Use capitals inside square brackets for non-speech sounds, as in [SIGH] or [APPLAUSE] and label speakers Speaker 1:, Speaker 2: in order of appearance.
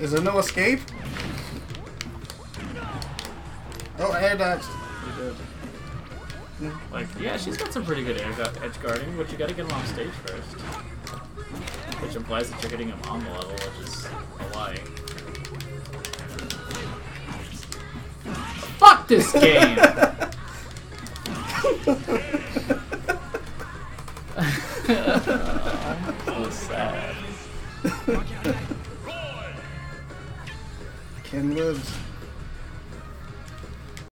Speaker 1: Is there no escape? Oh, air dodged.
Speaker 2: Like, yeah, she's got some pretty good air edge guarding, but you gotta get him off stage first. Which implies that you're hitting him on the level, which is a lie. Fuck this game! so [LAUGHS] [LAUGHS] oh, sad.
Speaker 1: Ken lives.